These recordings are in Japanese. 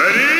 Ready,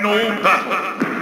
Final battle.